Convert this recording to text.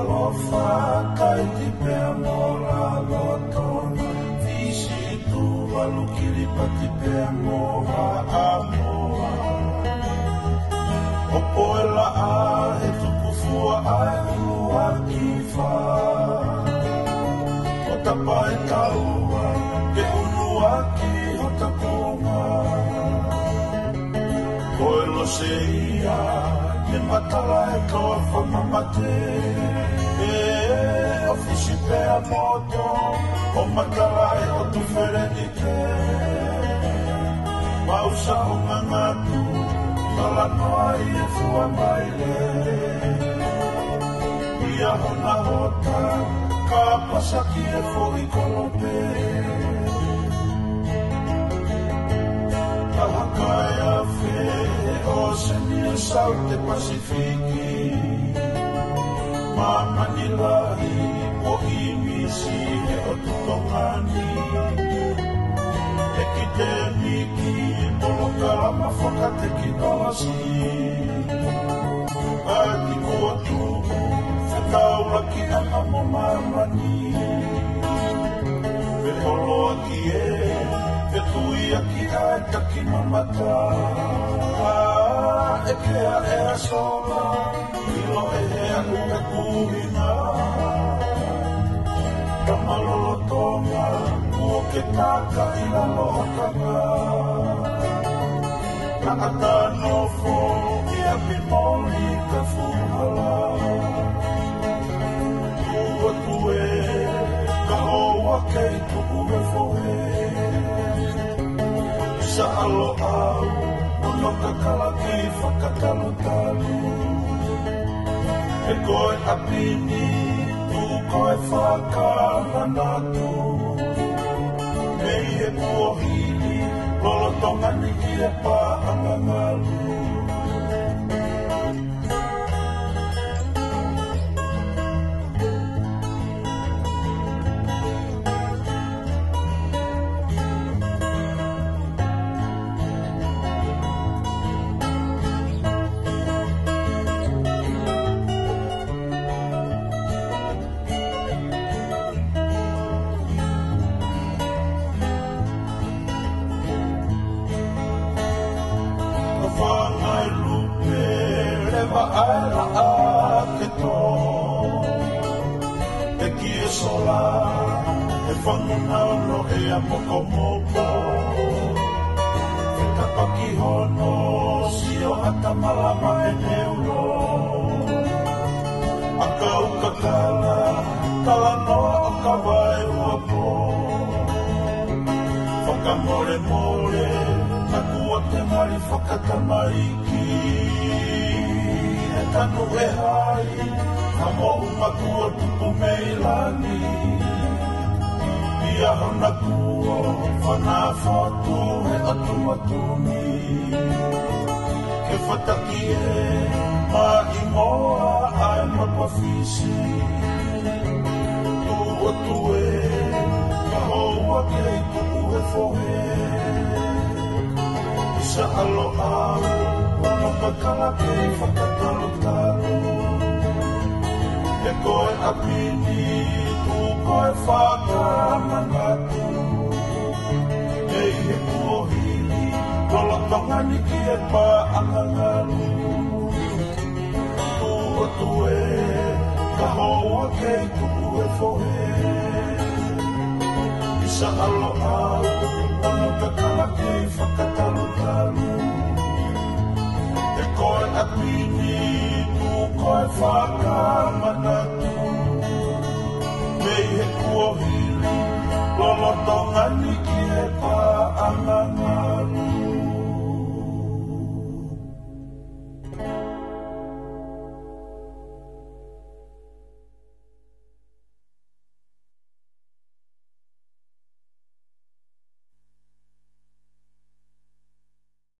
Alofa, tu malofaka itipeamoralotona visituvalukilipatipeamora amoa O opoela a e tukufua fa. o tapaeka seia Ke matala e toa whamamate E o fishi pe a moto O matala e o tu ferenite Ma usa o mangatu Tala noa i e fua mai le Ia hona hota Ka pasa ki e fui kolope Ka hakaia e se mia salte pacifiki ma manila i po i mi si e o tuto kani e ki te mi ki po lo kama foka te ki noa si a ki ko tu se kaula ki ama mo ma mani ve holo ki e ve tui a ki a ka ki mamata ma mata et her er sola, ilo et her uuden kuulina. Kamalolo tonga, muoke taka ila lohakanga. Nakata nofo, ia pimoli ka fuhala. Ua tue, ka hoa kei tuku me fohe. Sa alo unokakala kiifakakalutali ekoe apini tukoe fakalanatu meie puohili lolotonganikie paangagalu ara a te tō Te ki e sola, e whanu nao no e a moko moko Te tapaki hono, si o hata malama e neuro A ka uka tala, tala noa o ka vai ua pō Whaka more more, taku o te mari whakata mai ki Whaka more more, taku o te mari whakata mai ki tano e hai Ka mohu makua tupu mei lani Ia hana kua whana whatu he atu matumi Ke whataki e ma i moa ai mapawhisi Tua tue ka hoa kei tupu he fohe Isa alo au whakala ke i whakatalo taro Ke koe api ni tō koe whakamangatū Kei he kua hiri, kala tonga ni ki e pā angangaru Tua tue, ka hoa ke tu e fohe Isa alo au, ono ka kala ke i whakatalo taro atiki ku koe whaka manatu Mei he kua hiri, lo lo tonga ni